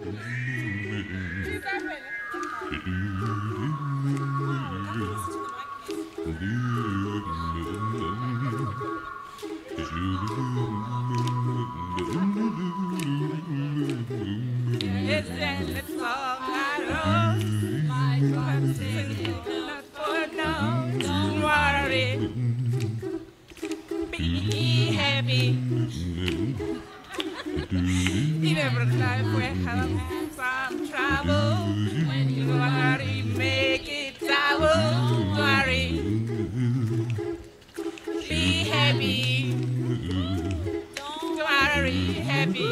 Be happy. For life we have some trouble. When you worry, make it double. Worry. Be happy. Don't worry, happy.